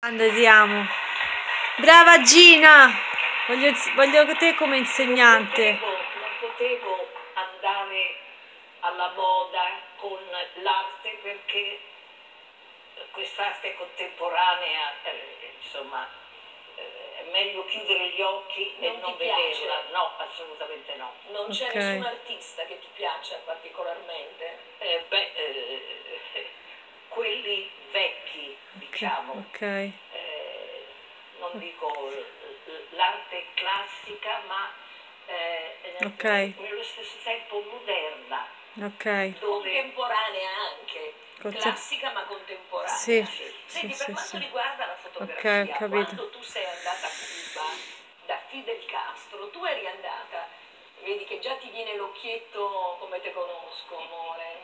Andiamo. Brava Gina! Voglio, voglio te come insegnante. Non potevo, non potevo andare alla moda con l'arte perché quest'arte contemporanea, eh, insomma, eh, è meglio chiudere gli occhi e Non non, ti piace? vederla. No, assolutamente no. Non c'è nessun artista che ti piaccia particolarmente? Eh, beh, eh, quelli vecchi, diciamo, Ok. eh, non dico l'arte classica, ma eh, Ok. nello stesso tempo moderna, Ok. dove Contemporanea anche, Conte- classica ma contemporanea. Sì, Senti, sì, per sì, quanto sì. riguarda la fotografia, quando tu sei andata a Cuba da Fidel Castro, tu eri andata, vedi che già ti viene l'occhietto come te conosco, amore,